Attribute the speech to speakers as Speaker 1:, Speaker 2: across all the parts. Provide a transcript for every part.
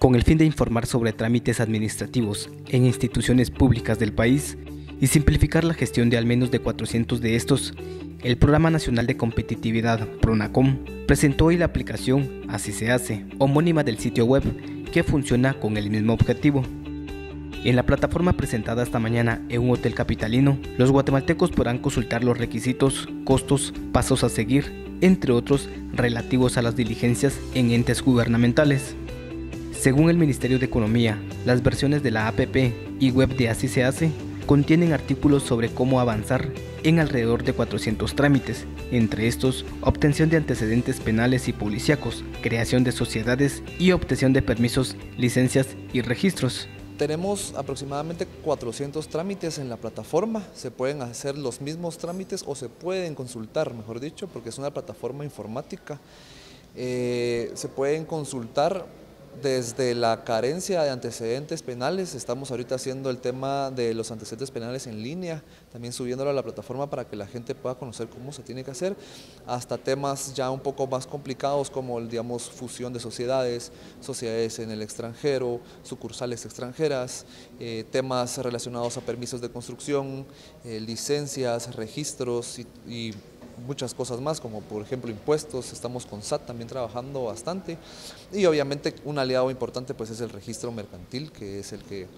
Speaker 1: con el fin de informar sobre trámites administrativos en instituciones públicas del país y simplificar la gestión de al menos de 400 de estos, el Programa Nacional de Competitividad, PRONACOM, presentó hoy la aplicación Así se hace, homónima del sitio web, que funciona con el mismo objetivo. En la plataforma presentada esta mañana en un hotel capitalino, los guatemaltecos podrán consultar los requisitos, costos, pasos a seguir, entre otros relativos a las diligencias en entes gubernamentales. Según el Ministerio de Economía, las versiones de la APP y web de Así se hace contienen artículos sobre cómo avanzar en alrededor de 400 trámites, entre estos obtención de antecedentes penales y policíacos, creación de sociedades y obtención de permisos, licencias y registros.
Speaker 2: Tenemos aproximadamente 400 trámites en la plataforma, se pueden hacer los mismos trámites o se pueden consultar, mejor dicho, porque es una plataforma informática. Eh, se pueden consultar desde la carencia de antecedentes penales, estamos ahorita haciendo el tema de los antecedentes penales en línea, también subiéndolo a la plataforma para que la gente pueda conocer cómo se tiene que hacer, hasta temas ya un poco más complicados como, digamos, fusión de sociedades, sociedades en el extranjero, sucursales extranjeras, eh, temas relacionados a permisos de construcción, eh, licencias, registros y muchas cosas más, como por ejemplo impuestos, estamos con SAT también trabajando bastante. Y obviamente un aliado importante pues es el registro mercantil, que es el que,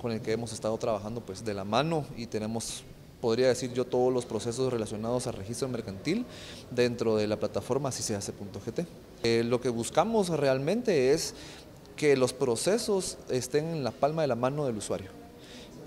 Speaker 2: con el que hemos estado trabajando pues de la mano. Y tenemos podría decir yo todos los procesos relacionados al registro mercantil dentro de la plataforma si se hace.gt. Eh, lo que buscamos realmente es que los procesos estén en la palma de la mano del usuario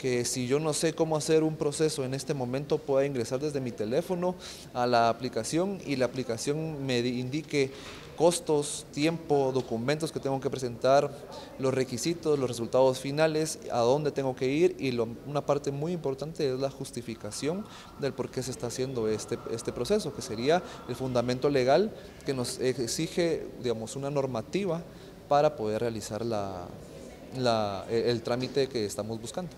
Speaker 2: que si yo no sé cómo hacer un proceso en este momento pueda ingresar desde mi teléfono a la aplicación y la aplicación me indique costos, tiempo, documentos que tengo que presentar, los requisitos, los resultados finales, a dónde tengo que ir y una parte muy importante es la justificación del por qué se está haciendo este, este proceso, que sería el fundamento legal que nos exige digamos, una normativa para poder realizar la, el trámite que estamos buscando.